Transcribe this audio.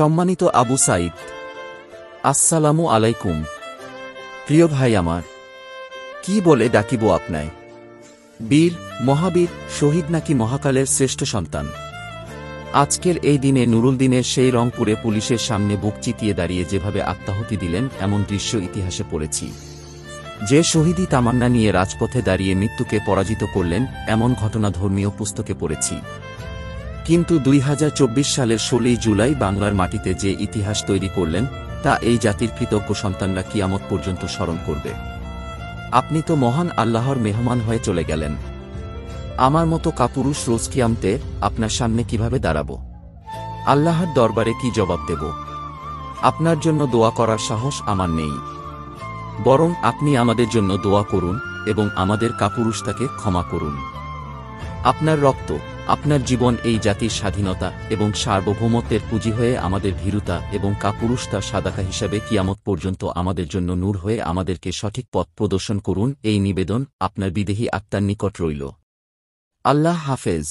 সম্মানিত আবু সাইদ, আসসালামু আলাইকুম। প্রিয় ভাই আমার, কি বলে ডাকিব আপনায়? বীর, মহাবীর, শহীদ নাকি মহাকালের শ্রেষ্ঠ সন্তান? আজকের এই দিনে নুরুল দিনের সেই রংপুরে পুলিশের সামনে বুক চিতিয়ে দাঁড়িয়ে যেভাবে আত্মাহুতি দিলেন, এমন দৃশ্য ইতিহাসে পড়েছি। যে শহীদই তামান্না নিয়ে রাজপথে দাঁড়িয়ে মৃত্যুকে পরাজিত করলেন, এমন ঘটনা ধর্মীয় পুস্তকে পড়েছি। কিন্তু দুই সালের ষোলোই জুলাই বাংলার মাটিতে যে ইতিহাস তৈরি করলেন, তা এই জাতির কৃতজ্ঞ সন্তানরা কিয়ামত পর্যন্ত স্মরণ করবে। আপনি তো মহান আল্লাহর মেহমান হয়ে চলে গেলেন। আমার মতো কাপুরুষ রোজ কিয়ামতে আপনার সামনে কীভাবে দাঁড়াব? আল্লাহর দরবারে কি জবাব দেব? আপনার জন্য দোয়া করার সাহস আমার নেই। বরং আপনি আমাদের জন্য দোয়া করুন এবং আমাদের কাপুরুষতাকে ক্ষমা করুন। আপনার রক্ত, আপনার জীবন এই জাতির স্বাধীনতা এবং সার্বভৌমত্বের পুঁজি হয়ে আমাদের ভীরুতা এবং কাপুরুষতা সাদাকা হিসাবে কিয়ামত পর্যন্ত আমাদের জন্য নূর হয়ে আমাদেরকে সঠিক পথ প্রদর্শন করুন। এই নিবেদন আপনার বিদেহী আত্মার নিকট রইল। আল্লাহ হাফেজ।